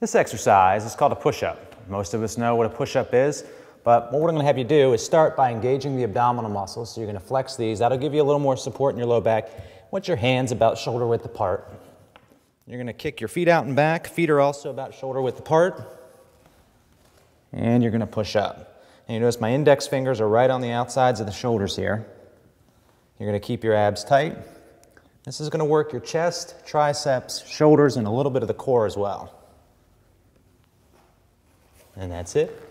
This exercise is called a push-up. Most of us know what a push-up is, but what we're gonna have you do is start by engaging the abdominal muscles. So you're gonna flex these. That'll give you a little more support in your low back. Want your hands about shoulder width apart. You're gonna kick your feet out and back. Feet are also about shoulder width apart. And you're gonna push up. And you notice my index fingers are right on the outsides of the shoulders here. You're gonna keep your abs tight. This is gonna work your chest, triceps, shoulders, and a little bit of the core as well. And that's it.